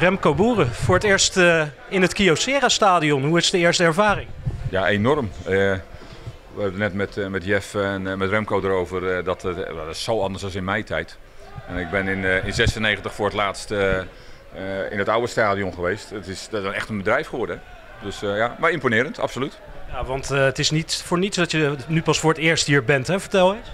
Remco Boeren, voor het eerst uh, in het Kyocera-stadion. Hoe is de eerste ervaring? Ja, enorm. Uh, we hebben net met, uh, met Jeff en met Remco erover dat, dat is zo anders dan in mijn tijd. En ik ben in 1996 voor het laatst in het oude stadion geweest. Het is, dat is echt een bedrijf geworden. Dus ja, maar imponerend, absoluut. Ja, want het is niet voor niets dat je nu pas voor het eerst hier bent, hè? Vertel eens.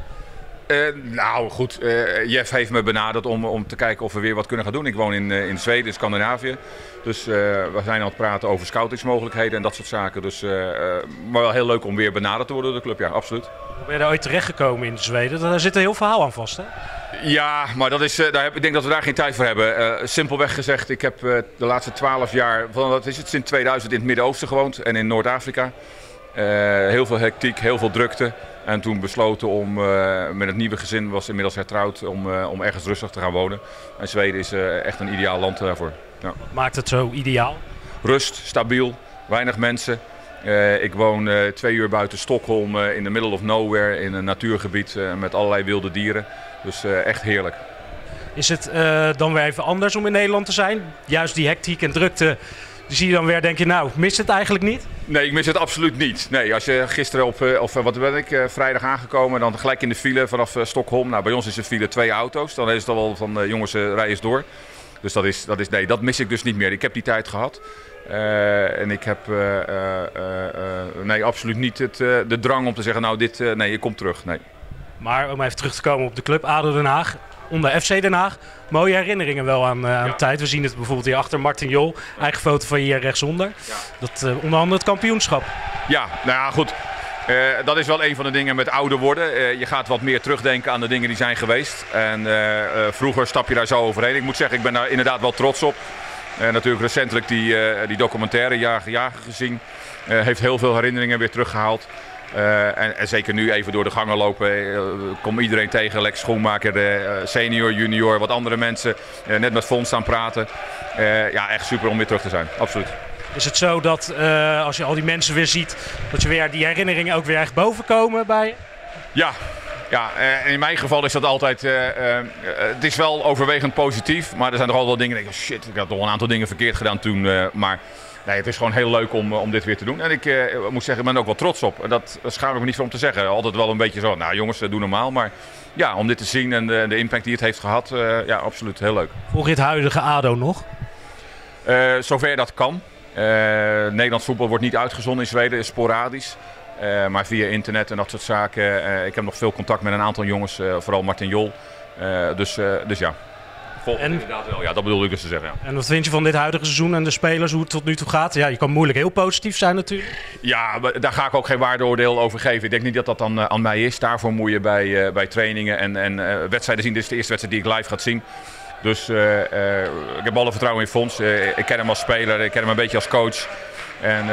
Uh, nou goed, uh, Jeff heeft me benaderd om, om te kijken of we weer wat kunnen gaan doen. Ik woon in, uh, in Zweden, Scandinavië. Dus we zijn aan het praten over scoutingsmogelijkheden en dat soort zaken. Dus, maar wel heel leuk om weer benaderd te worden door de club, ja, absoluut. Hoe ben je daar ooit terechtgekomen in Zweden? Daar zit een heel verhaal aan vast, hè? Ja, maar dat is, daar heb, ik denk dat we daar geen tijd voor hebben. simpelweg gezegd, ik heb de laatste twaalf jaar, van, wat is het, sinds 2000 in het Midden-Oosten gewoond en in Noord-Afrika. heel veel hectiek, heel veel drukte. En toen besloten om uh, met het nieuwe gezin, was inmiddels hertrouwd, om, uh, om ergens rustig te gaan wonen. En Zweden is uh, echt een ideaal land daarvoor. Ja. Wat maakt het zo ideaal? Rust, stabiel, weinig mensen. ik woon twee uur buiten Stockholm in the middle of nowhere in een natuurgebied met allerlei wilde dieren. Dus echt heerlijk. Is het dan weer even anders om in Nederland te zijn? Juist die hectiek en drukte die zie je dan weer, denk je, nou, mis het eigenlijk niet? Nee, ik mis het absoluut niet. Nee, als je gisteren op, eh, of wat ben ik, eh, vrijdag aangekomen, dan gelijk in de file vanaf Stockholm. Nou, bij ons is de file twee auto's. Dan is het al wel van, jongens, rij eens door. Dus dat is, dat is, nee, dat mis ik dus niet meer. Ik heb die tijd gehad. en ik heb nee, absoluut niet het, de drang om te zeggen, nou, dit, nee, ik kom terug. Nee. Maar om even terug te komen op de club ADO Den Haag onder FC Den Haag. Mooie herinneringen wel aan, uh, aan de tijd. We zien het bijvoorbeeld hier achter Martin Jol. Eigen foto van hier rechtsonder. Ja. Dat uh, onder andere het kampioenschap. Ja, nou ja, goed. Uh, dat is wel een van de dingen met ouder worden. je gaat wat meer terugdenken aan de dingen die zijn geweest. En vroeger stap je daar zo overheen. Ik moet zeggen, ik ben daar inderdaad wel trots op. natuurlijk recentelijk die, die documentaire Jager Jager gezien. heeft heel veel herinneringen weer teruggehaald. Uh, en, en, zeker nu even door de gangen lopen, uh, kom iedereen tegen, Lex Schoenmaker, uh, senior, junior, wat andere mensen. net met Fons aan praten. ja, echt super om weer terug te zijn, absoluut. Is het zo dat als je al die mensen weer ziet, dat je weer die herinneringen ook weer echt boven komen bij je? Ja, ja, in mijn geval is dat altijd. het is wel overwegend positief, maar er zijn toch altijd wel dingen. Ik denk, shit, ik had toch een aantal dingen verkeerd gedaan toen. maar nee, het is gewoon heel leuk om, eh, om dit weer te doen. En ik moet zeggen, ik ben er ook wel trots op. Dat schaam ik me niet voor om te zeggen. Altijd wel een beetje zo, nou jongens, doe normaal. Maar ja, om dit te zien en de, de impact die het heeft gehad, ja, absoluut heel leuk. Volg je het huidige ADO nog? Zover dat kan. Nederlands voetbal wordt niet uitgezonden in Zweden, is sporadisch. Maar via internet en dat soort zaken. ik heb nog veel contact met een aantal jongens, vooral Martin Jol. dus, dus ja, en, inderdaad wel. Ja, dat bedoelde ik dus te zeggen. Ja. En wat vind je van dit huidige seizoen en de spelers, hoe het tot nu toe gaat? Ja, je kan moeilijk heel positief zijn natuurlijk. Ja, daar ga ik ook geen waardeoordeel over geven. Ik denk niet dat dat dan aan mij is. Daarvoor moet je bij, uh, bij trainingen en, en uh, wedstrijden zien. Dit is de eerste wedstrijd die ik live ga zien. Dus ik heb alle vertrouwen in Fons. ik ken hem als speler, ik ken hem een beetje als coach. En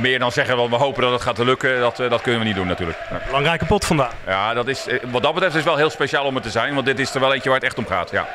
meer dan zeggen we, we hopen dat het gaat lukken, dat, dat kunnen we niet doen natuurlijk. Belangrijke pot vandaag. Ja, dat is, wat dat betreft is het wel heel speciaal om het te zijn, want dit is er wel eentje waar het echt om gaat. Ja.